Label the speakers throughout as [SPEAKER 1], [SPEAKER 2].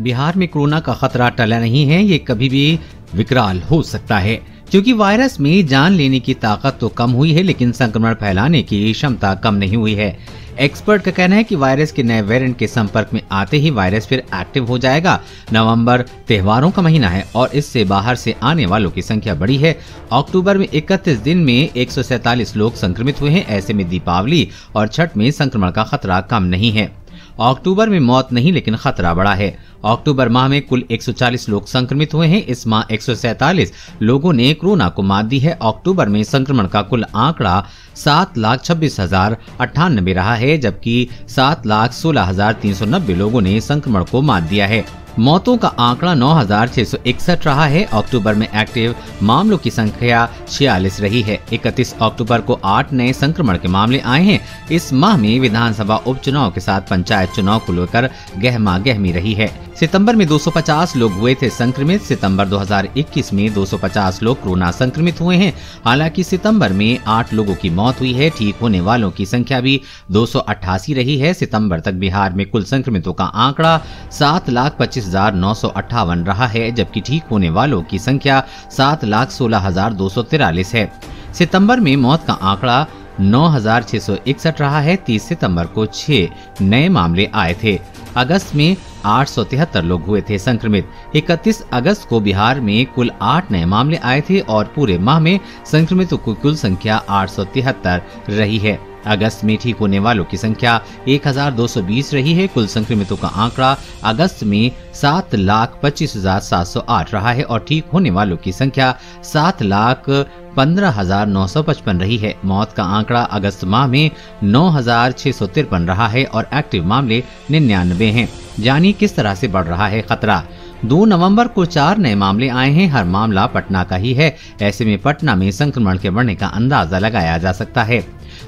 [SPEAKER 1] बिहार में कोरोना का खतरा टला नहीं है, ये कभी भी विकराल हो सकता है। क्योंकि वायरस में जान लेने की ताकत तो कम हुई है, लेकिन संक्रमण फैलाने की क्षमता कम नहीं हुई है। एक्सपर्ट का कहना है कि वायरस के नए वेरिएंट के संपर्क में आते ही वायरस फिर एक्टिव हो जाएगा। नवंबर त्योहारों का महीना है और इससे बाहर से आने वालों की संख्या बढ़ी है। अक्टूबर में 31 दिन में एक लोग संक्रमित हुए हैं, ऐसे में दीपावली और छठ में संक्रमण का खतरा कम नहीं है। अक्टूबर में मौत नहीं, लेकिन खतरा बड़ा है। अक्टूबर माह में कुल 140 लोग संक्रमित हुए हैं। इस माह एक लोगों ने कोरोना को मात दी है। अक्टूबर में संक्रमण का कुल आंकड़ा सात लाख छब्बीस हज़ार अट्ठानबे रहा है, जबकि सात लाख सोलह हज़ार तीन सौ नब्बे लोगों ने संक्रमण को मात दिया है। मौतों का आंकड़ा नौ हज़ार छह सौ इकसठ रहा है। अक्टूबर में एक्टिव मामलों की संख्या छियालीस रही है। इकतीस अक्टूबर को आठ नए संक्रमण के मामले आए हैं। इस माह में विधानसभा उपचुनाव के साथ पंचायत चुनाव को लेकर गहमा गहमी रही है। सितंबर में 250 लोग हुए थे संक्रमित। सितंबर 2021 में 250 लोग कोरोना संक्रमित हुए हैं। हालाँकि सितंबर में आठ लोगों की मौत हुई है। ठीक होने वालों की संख्या भी दो सौ अट्ठासी रही है। सितंबर तक बिहार में कुल संक्रमितों का आंकड़ा सात लाख पच्चीस हज़ार नौ सौ अट्ठावन रहा है, जबकि ठीक होने वालों की संख्या सात लाख सोलह हज़ार दो सौ तिरालीस है। सितंबर में मौत का आंकड़ा नौ हज़ार छह सौ इकसठ रहा है, तीस सितंबर को छह नए मामले आए थे। अगस्त में आठ सौ तिहत्तर लोग हुए थे संक्रमित। 31 अगस्त को बिहार में कुल आठ नए मामले आए थे और पूरे माह में संक्रमितों की कुल संख्या आठ सौ तिहत्तर रही है। अगस्त में ठीक होने वालों की संख्या 1220 रही है। कुल संक्रमितों का आंकड़ा अगस्त में सात लाख पच्चीस हज़ार सात सौ आठ रहा है और ठीक होने वालों की संख्या सात लाख पंद्रह हज़ार नौ सौ पचपन रही है। मौत का आंकड़ा अगस्त माह में नौ हज़ार छह सौ तिरपन रहा है और एक्टिव मामले निन्यानबे हैं। जानी किस तरह से बढ़ रहा है खतरा। दो नवंबर को चार नए मामले आए हैं। हर मामला पटना का ही है। ऐसे में पटना में संक्रमण के बढ़ने का अंदाज़ा लगाया जा सकता है।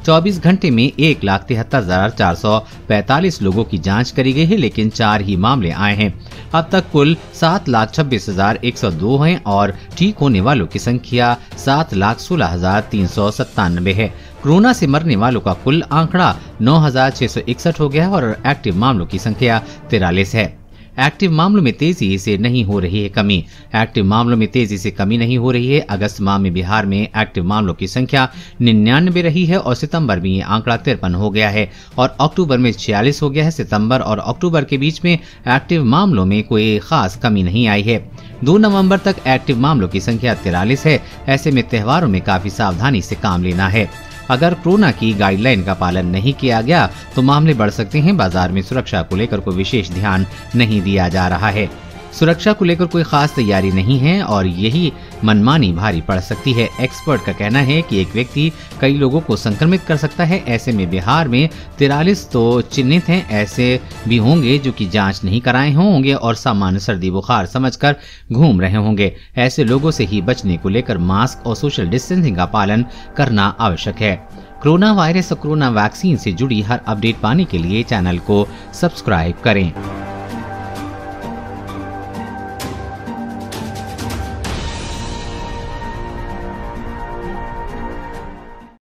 [SPEAKER 1] 24 घंटे में एक लाख तिहत्तर हज़ार चार सौ पैतालीस लोगों की जाँच करी गई है, लेकिन चार ही मामले आए हैं। अब तक कुल सात लाख छब्बीस हज़ार एक सौ दो है और ठीक होने वालों की संख्या सात लाख सोलह हज़ार तीन सौ सत्तानबे है। कोरोना से मरने वालों का कुल आंकड़ा नौ हज़ार छह सौ इकसठ हो गया और एक्टिव मामलों की संख्या तिरालीस है। एक्टिव मामलों में तेज़ी से नहीं हो रही है कमी। एक्टिव मामलों में तेज़ी से कमी नहीं हो रही है। अगस्त माह में बिहार में एक्टिव मामलों की संख्या निन्यानबे रही है और सितंबर में ये आंकड़ा तिरपन हो गया है और अक्टूबर में छियालीस हो गया है सितंबर और अक्टूबर के बीच में एक्टिव मामलों में कोई खास कमी नहीं आई है। दो नवंबर तक एक्टिव मामलों की संख्या तिरालीस है। ऐसे में त्योहारों में काफ़ी सावधानी से काम लेना है। अगर कोरोना की गाइडलाइन का पालन नहीं किया गया तो मामले बढ़ सकते हैं। बाज़ार में सुरक्षा को लेकर कोई विशेष ध्यान नहीं दिया जा रहा है। सुरक्षा को लेकर कोई खास तैयारी नहीं है और यही मनमानी भारी पड़ सकती है। एक्सपर्ट का कहना है कि एक व्यक्ति कई लोगों को संक्रमित कर सकता है। ऐसे में बिहार में तिरालीस तो चिन्हित हैं। ऐसे भी होंगे जो कि जाँच नहीं कराए होंगे और सामान्य सर्दी बुखार समझकर घूम रहे होंगे। ऐसे लोगों से ही बचने को लेकर मास्क और सोशल डिस्टेंसिंग का पालन करना आवश्यक है। कोरोना वायरस और कोरोना वैक्सीन से जुड़ी हर अपडेट पाने के लिए चैनल को सब्सक्राइब करें।